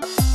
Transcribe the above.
Bye.